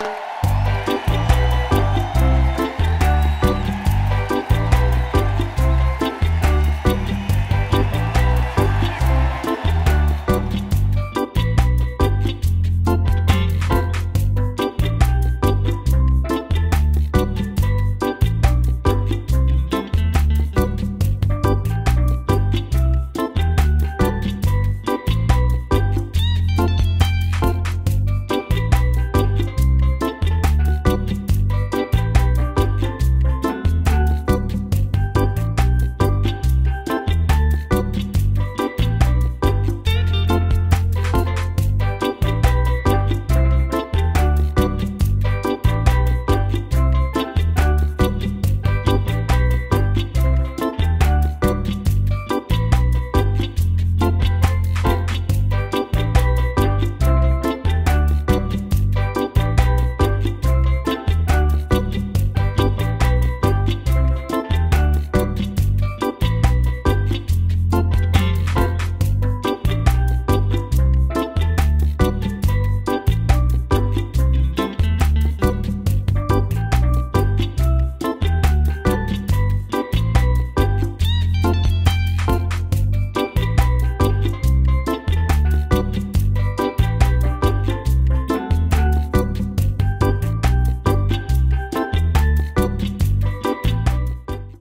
you.